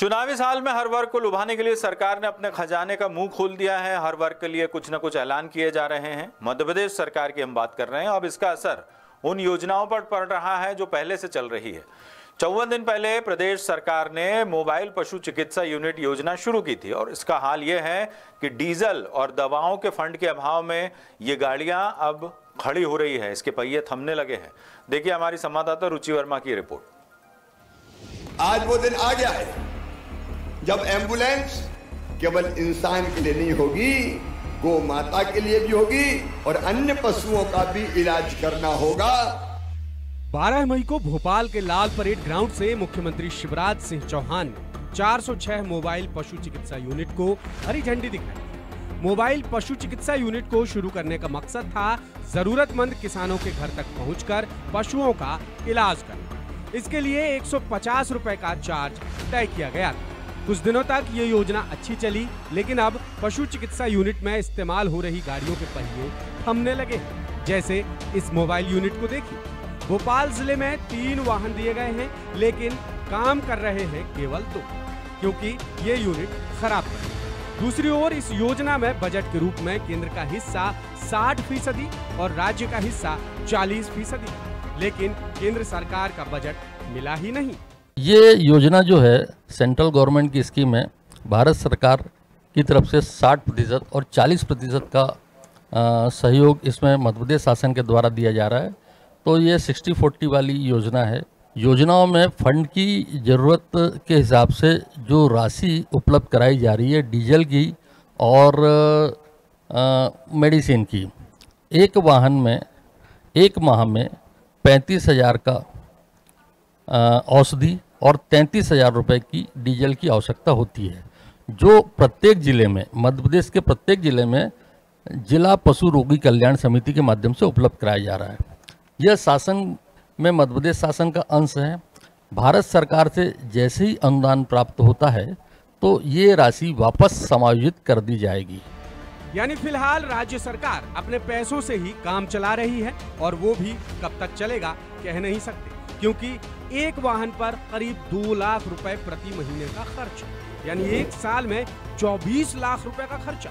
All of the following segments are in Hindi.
चुनावी साल में हर वर्ग को लुभाने के लिए सरकार ने अपने खजाने का मुँह खोल दिया है। हर वर्ग के लिए कुछ न कुछ ऐलान किए जा रहे हैं। मध्य प्रदेश सरकार की हम बात कर रहे हैं। अब इसका असर उन योजनाओं पर पड़ रहा है जो पहले से चल रही है। चौवन दिन पहले प्रदेश सरकार ने मोबाइल पशु चिकित्सा यूनिट योजना शुरू की थी और इसका हाल ये है कि डीजल और दवाओं के फंड के अभाव में ये गाड़ियाँ अब खड़ी हो रही है। इसके पहिए थमने लगे हैं। देखिए हमारी संवाददाता रुचि वर्मा की रिपोर्ट। आज वो दिन आ गया है। जब एंबुलेंस केवल इंसान के लिए नहीं होगी, गो माता के लिए भी होगी और अन्य पशुओं का भी इलाज करना होगा। 12 मई को भोपाल के लाल परेड ग्राउंड से मुख्यमंत्री शिवराज सिंह चौहान ने 406 मोबाइल पशु चिकित्सा यूनिट को हरी झंडी दिखाई मोबाइल पशु चिकित्सा यूनिट को शुरू करने का मकसद था जरूरतमंद किसानों के घर तक पहुंचकर पशुओं का इलाज करना। इसके लिए 150 रुपए का चार्ज तय किया गया था। कुछ दिनों तक ये योजना अच्छी चली, लेकिन अब पशु चिकित्सा यूनिट में इस्तेमाल हो रही गाड़ियों के पहिए थमने लगे जैसे इस मोबाइल यूनिट को देखिए। भोपाल ज़िले में तीन वाहन दिए गए हैं, लेकिन काम कर रहे हैं केवल दो, क्योंकि ये यूनिट खराब है। दूसरी ओर इस योजना में बजट के रूप में केंद्र का हिस्सा 60 फ़ीसदी और राज्य का हिस्सा 40 फ़ीसदी लेकिन केंद्र सरकार का बजट मिला ही नहीं। ये योजना जो है सेंट्रल गवर्नमेंट की स्कीम है भारत सरकार की तरफ़ से 60 प्रतिशत और 40 प्रतिशत का आ, सहयोग इसमें मध्य प्रदेश शासन के द्वारा दिया जा रहा है। तो ये 60 40 वाली योजना है। योजनाओं में फंड की ज़रूरत के हिसाब से जो राशि उपलब्ध कराई जा रही है डीजल की और आ, मेडिसिन की एक वाहन में एक माह में पैंतीस हज़ार का औषधि और तैंतीस हज़ार रुपये की डीजल की आवश्यकता होती है। जो प्रत्येक ज़िले में, मध्य प्रदेश के प्रत्येक ज़िले में जिला पशु रोगी कल्याण समिति के माध्यम से उपलब्ध कराया जा रहा है। यह शासन में मध्य प्रदेश शासन का अंश है। भारत सरकार से जैसे ही अनुदान प्राप्त होता है तो ये राशि वापस समायोजित कर दी जाएगी। यानी फ़िलहाल राज्य सरकार अपने पैसों से ही काम चला रही है और वो भी कब तक चलेगा कह नहीं सकते, क्योंकि एक वाहन पर करीब दो लाख रुपए प्रति महीने का खर्च। यानी एक साल में 24 लाख रुपए का खर्चा।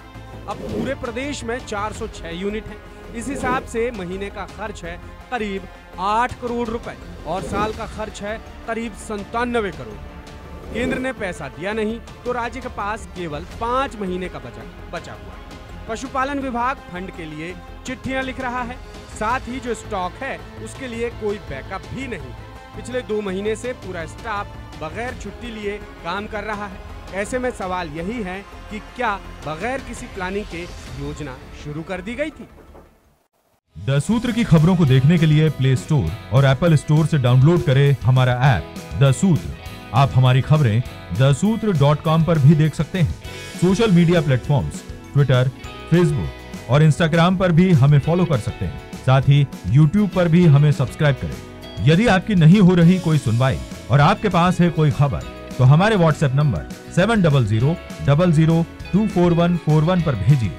अब पूरे प्रदेश में 406 यूनिट है। इस हिसाब से महीने का खर्च है करीब 8 करोड़ रुपए और साल का खर्च है करीब संतानवे करोड़। केंद्र ने पैसा दिया नहीं तो राज्य के पास केवल पाँच महीने का बजट बचा हुआ है। पशुपालन विभाग फंड के लिए चिट्ठियाँ लिख रहा है। साथ ही जो स्टॉक है, उसके लिए कोई बैकअप भी नहीं पिछले दो महीने से पूरा स्टाफ बगैर छुट्टी लिए काम कर रहा है। ऐसे में सवाल यही है कि क्या बगैर किसी प्लानिंग के योजना शुरू कर दी गई थी? द सूत्र की खबरों को देखने के लिए प्ले स्टोर और एप्पल स्टोर से डाउनलोड करें हमारा ऐप द सूत्र आप हमारी खबरें द सूत्र डॉट कॉम पर भी देख सकते हैं। Social media platform Twitter Facebook और इंस्टाग्राम पर भी हमें फॉलो कर सकते हैं। साथ ही यूट्यूब पर भी हमें सब्सक्राइब करें। यदि आपकी नहीं हो रही कोई सुनवाई और आपके पास है कोई खबर तो हमारे WhatsApp number seven double zero double zero two four one four one पर भेजिए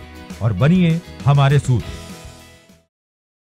और बनिए हमारे सूत्र।